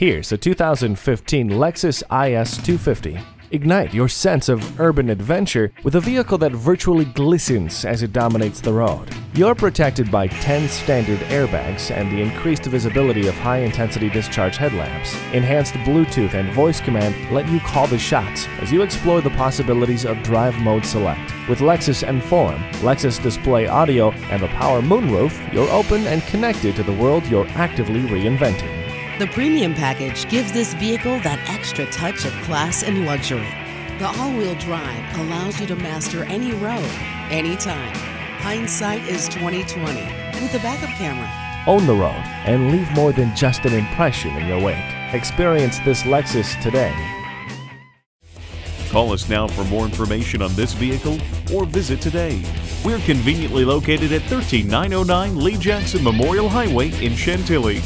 Here's a 2015 Lexus IS 250. Ignite your sense of urban adventure with a vehicle that virtually glistens as it dominates the road. You're protected by 10 standard airbags and the increased visibility of high-intensity discharge headlamps. Enhanced Bluetooth and voice command let you call the shots as you explore the possibilities of Drive Mode Select. With Lexus Enform, Lexus Display Audio, and the power moonroof, you're open and connected to the world you're actively reinventing. The premium package gives this vehicle that extra touch of class and luxury. The all-wheel drive allows you to master any road, anytime. Hindsight is 2020 with a backup camera. Own the road and leave more than just an impression in your wake. Experience this Lexus today. Call us now for more information on this vehicle or visit today. We're conveniently located at 13909 Lee Jackson Memorial Highway in Chantilly.